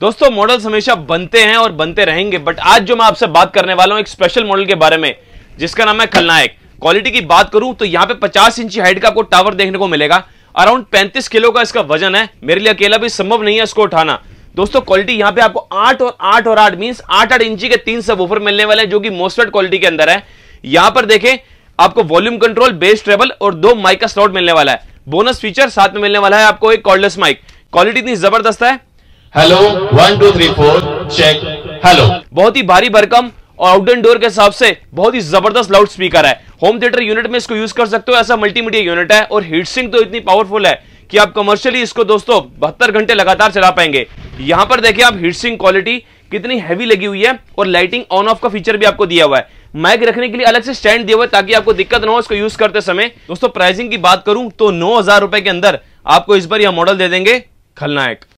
दोस्तों मॉडल्स हमेशा बनते हैं और बनते रहेंगे बट आज जो मैं आपसे बात करने वाला हूँ एक स्पेशल मॉडल के बारे में, जिसका नाम है खलनायक। क्वालिटी की बात करूँ तो यहाँ पे 50 इंची हाइट का आपको टावर देखने को मिलेगा। अराउंड 35 किलो का इसका वज़न है। मेरे लिए अकेला भी संभव नहीं है इसको उठाना। दोस्तों क्वालिटी यहाँ पे आपको आठ और आठ और आठ मीन आठ आठ इंची के तीन सब ऊपर मिलने वाले हैं, जो कि मोस्टेड क्वालिटी के अंदर है। यहाँ पर देखें, आपको वॉल्यूम कंट्रोल बेस ट्रेबल और दो माइक का स्लॉट मिलने वाला है। बोनस फीचर साथ में मिलने वाला है आपको एक कॉर्डलेस माइक क्वालिटी इतनी ज़बरदस्त है hello one two three four check hello बहुत ही भारी भरकम और आउटडोर डोर के हिसाब से बहुत ही ज़बरदस्त लाउड स्पीकर है। होम थिएटर यूनिट में इसको यूज़ कर सकते हो, ऐसा मल्टीमीडिया यूनिट है और हीट सिंक तो इतनी पावरफुल है कि आप कमर्शियली इसको दोस्तों बहत्तर घंटे लगातार चला पाएँगे। यहाँ पर देखिए आप हीट सिंक क्वालिटी कितनी हैवी लगी हुई है और लाइटिंग ऑन ऑफ़ का फीचर भी आपको दिया हुआ है। माइक रखने के लिए अलग से स्टैंड दिया हुआ है ताकि आपको दिक्कत ना हो इसको यूज़ करते समय। दोस्तों प्राइसिंग की बात करूँ तो नौ हज़ार रुपए के अंदर आपको इस बार यह मॉडल दे देंगे खलनायक।